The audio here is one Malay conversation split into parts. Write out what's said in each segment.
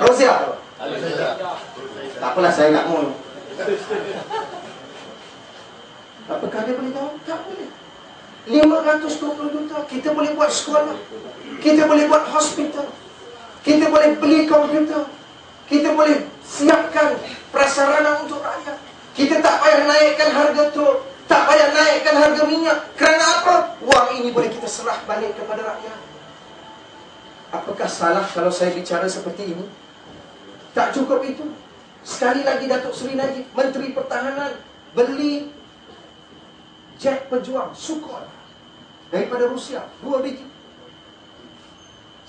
Rusia. Tak apalah saya tak mau. Apakah dia boleh tahu? Tak boleh. 520 juta kita boleh buat sekolah. Kita boleh buat hospital. Kita boleh beli komputer. Kita boleh siapkan prasarana untuk rakyat. Kita tak payah naikkan harga tu, tak payah naikkan harga minyak. Kerana apa? Wang ini boleh kita serah balik kepada rakyat. Apakah salah kalau saya bicara seperti ini? Tak cukup itu. Sekali lagi Datuk Seri Najib, Menteri Pertahanan, beli jet pejuang, Sukhoi daripada Rusia, dua biji.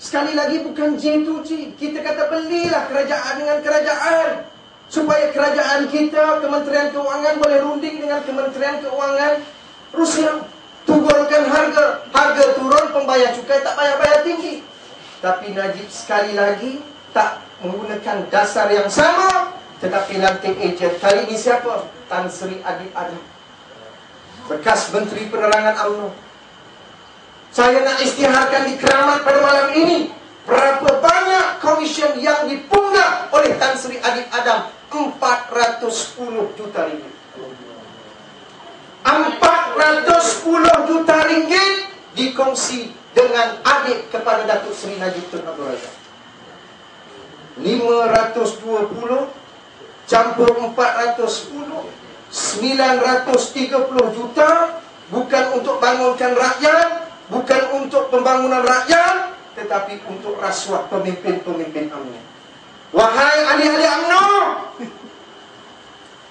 Sekali lagi bukan J2G. Kita kata belilah kerajaan dengan kerajaan. Supaya kerajaan kita, Kementerian Keuangan boleh runding dengan Kementerian Keuangan Rusia. Turunkan harga. Harga turun, pembayar cukai tak bayar-bayar tinggi. Tapi Najib sekali lagi tak menggunakan dasar yang sama. Tetapi lantik ejen. Kali ini siapa? Tan Sri Adib Adib. Bekas Menteri Penerangan UMNO. Saya nak istiharkan di keramat pada malam ini Berapa banyak komisen yang dipunggah oleh Tan Sri Adib Adam 410 juta ringgit 410 juta ringgit dikongsi dengan adik kepada Datuk Seri Najib Tun Abdul Razak 520 campur 410 930 juta bukan untuk bangunkan rakyat bukan untuk pembangunan rakyat tetapi untuk rasuah pemimpin-pemimpin UMNO. Wahai ahli-ahli UMNO,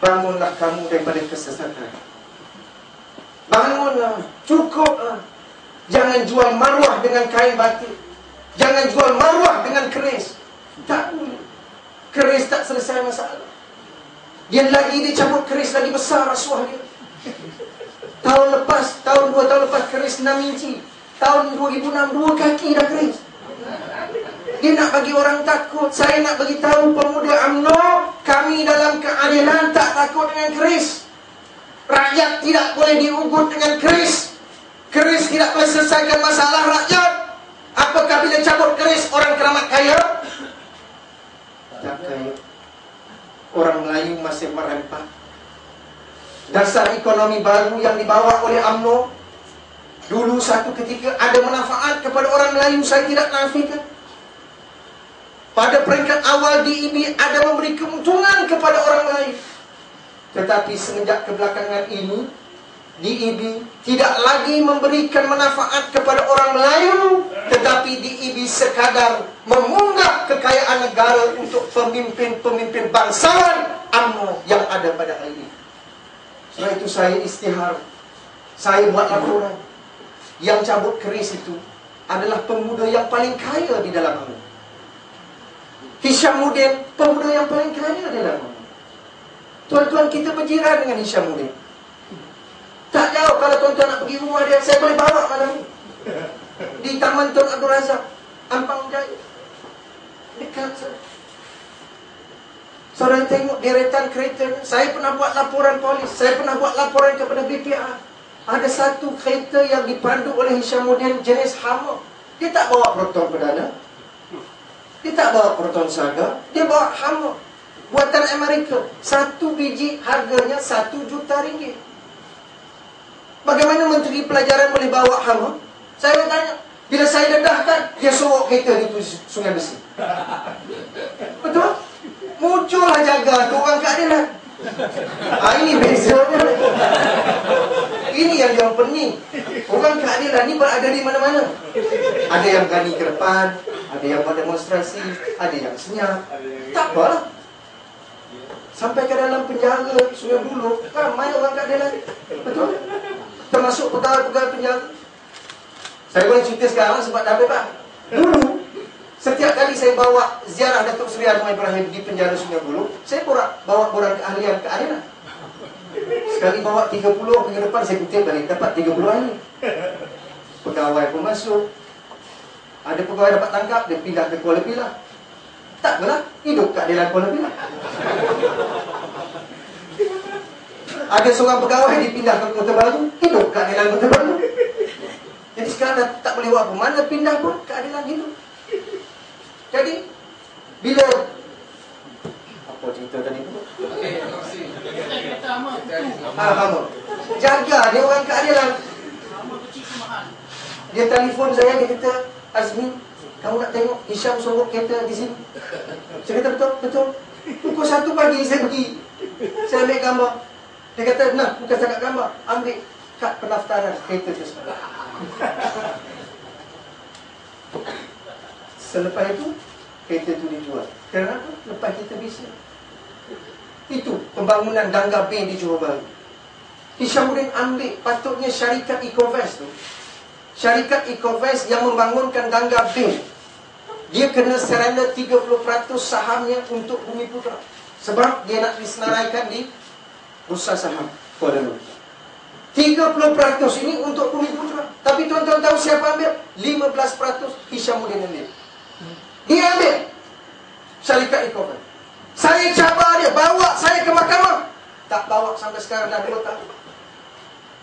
bangunlah kamu daripada kesesatan. Bangunlah, cukuplah. Jangan jual maruah dengan kain batik. Jangan jual maruah dengan keris. Tak boleh. Keris tak selesai masalah. Dia lagi dia cabut keris lagi besar rasuah dia. Tahun lepas, tahun dua tahun lepas keris 6 inci. Tahun 2006 dua kaki dah keris. Dia nak bagi orang takut. Saya nak bagi tahu pemuda UMNO, kami dalam keadilan tak takut dengan keris. Rakyat tidak boleh diugut dengan keris. Keris tidak boleh selesaikan masalah rakyat. Apakah bila cabut keris orang keramat kaya? Tak kaya. Orang Melayu masih merempat. Dasar ekonomi baru yang dibawa oleh UMNO Dulu satu ketika ada manfaat kepada orang Melayu Saya tidak nafikan Pada peringkat awal DEB ada memberi keuntungan kepada orang Melayu Tetapi semenjak kebelakangan ini DEB tidak lagi memberikan manfaat kepada orang Melayu Tetapi DEB sekadar memunggah kekayaan negara Untuk pemimpin-pemimpin bangsawan UMNO yang ada pada hari ini. Setelah itu saya istihar. Saya buat laporan. Yang cabut keris itu Adalah pemuda yang paling kaya di dalam UMNO Hisham Mudin Pemuda yang paling kaya di dalam UMNO Tuan-tuan kita berjiran dengan Hisham Mudin Tak jauh kalau tuan-tuan nak pergi rumah dia Saya boleh bawa malam ni. Di Taman Tun Abdul Razak. Ampang Jaya. Dekat sana. Saudara tengok deretan kereta Saya pernah buat laporan polis. Saya pernah buat laporan kepada BPR Ada satu kereta yang dipandu oleh Hishamuddin jenis Hummer Dia tak bawa proton perdana. Dia tak bawa proton saga. Dia bawa Hummer Buatan Amerika. Satu biji harganya satu juta ringgit Bagaimana Menteri Pelajaran boleh bawa Hummer? Saya tanya Bila saya dedahkan Dia sorok kereta di sungai besi Betul? Muncullah jaga tu orang keadilan. Ah ini bezanya. Ini yang yang pening. Orang keadilan ni berada di mana-mana. Ada yang berani ke depan, ada yang buat demonstrasi, ada yang senyap. Tak apa. Sampai ke dalam penjara Sungai Buloh, ramai orang keadilan. Betul? Termasuk pegawai-pegawai penjara. Saya boleh cerita sekarang sebab dah bebas. Dulu Setiap kali saya bawa ziarah Datuk Seri Anwar Ibrahim di penjara Sungai Buloh, saya pura bawa orang keahlian keahlian. Sekali bawa 30 ke depan, saya kutip balik, dapat 30 ahli. Pegawai pun masuk. Ada pegawai dapat tangkap, dia pindah ke Kuala Pilah. Tak apalah, hidup keadilan Kuala Pilah. Ada seorang pegawai dipindah ke Kota Baru, hidup keadilan Kota Baru. Jadi sekarang dah tak boleh buat apa. Mana pindah pun keadilan hidup. Jadi Bila apa cerita tadi tu? Ah, kamu. Jaga dia orang keadilan. Dia telefon saya dia kata, Azmi, kamu nak tengok Hisham sorok kereta di sini? Saya kata betul, betul. Pukul satu pagi saya pergi. Saya ambil gambar. Dia kata, nah, bukan cakap gambar. Ambil kad pendaftaran kereta tu Selepas itu, kereta tu dijual. Kenapa? Lepas kita bisnes. Itu pembangunan Dangga Bay di Johor Bahru. Hishamuddin ambil patutnya syarikat Ecovest tu. Syarikat Ecovest yang membangunkan Dangga Bay. Dia kena surrender 30% sahamnya untuk Bumi Putra. Sebab dia nak disenaraikan di Bursa Saham Kuala Lumpur. 30% ini untuk Bumi Putra. Tapi tuan-tuan tahu siapa ambil? 15% Hishamuddin ambil. Dia ambil syarikat Ecovest. Saya cabar dia, bawa saya ke mahkamah. Tak bawa sampai sekarang dah 2 tahun.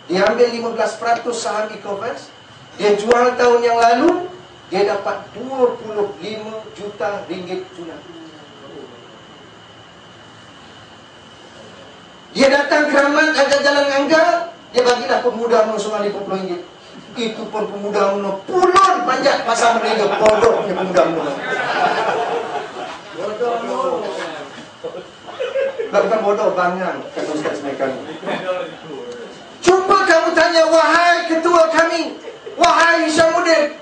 Dia ambil 15% saham Ecovest. Dia jual tahun yang lalu. Dia dapat 25 juta ringgit tunai. Dia datang keramat agak jalan angga. Dia bagilah pemuda menusung 50 ringgit. Itu pun pemuda umno pulun panjat pasal mereka bodohnya pemuda umno. Bodoh. Bukan bodoh, bangang kata Ustaz mereka. Cuba kamu tanya, wahai ketua kami, wahai Hishamuddin,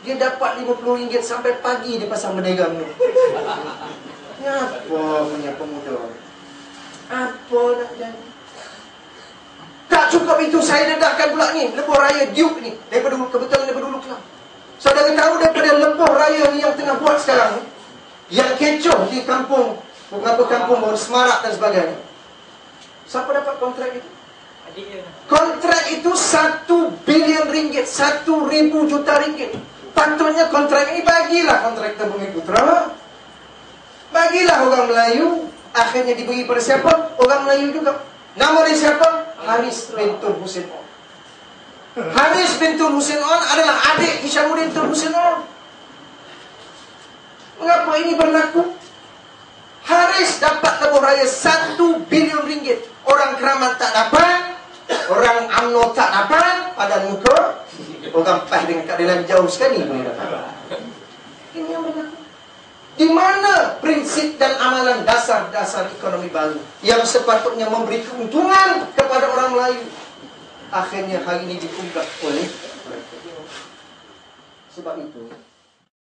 Dia dapat 50 ringgit sampai pagi di pasar Merdeka ni. Apa punya pemuda? Apa nak jadi? Tak cukup itu, saya dedahkan pula ni, lebuh raya Duke ni, daripada kebetulan daripada dulu kelam. Saudara tahu daripada lebuh raya ni yang tengah buat sekarang ni, yang kecoh di kampung beberapa kampung baru semarak dan sebagainya. Siapa dapat kontrak itu? Kontrak itu satu bilion ringgit, satu ribu juta ringgit. Patutnya kontrak ini bagilah kontrak Bumi Putra. Bagilah orang Melayu. Akhirnya diberi pada siapa? Orang Melayu juga. Nama dia siapa? Haris bin Tun Hussein On. Haris bin Tun Hussein On adalah adik Hishamuddin Tun Hussein On. Mengapa ini berlaku? Haris dapat lebuh raya satu bilion ringgit. Orang keramat tak dapat. Orang UMNO tak dapat. Pada muka. Orang PAH dengan keadilan jauh sekali. Ini yang berlaku. Di mana prinsip dan amalan dasar-dasar ekonomi baru yang sepatutnya memberi keuntungan kepada orang Melayu? Akhirnya hari ini diunggah oleh Sebab itu,